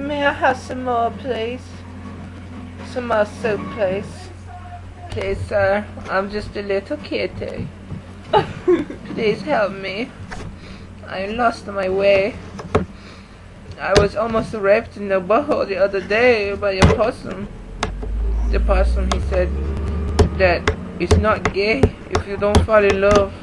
May I have some more, please? Some more soup, please. Please, sir. I'm just a little kitty. please help me. I lost my way. I was almost raped in the butthole the other day by a possum. The possum, he said that it's not gay if you don't fall in love.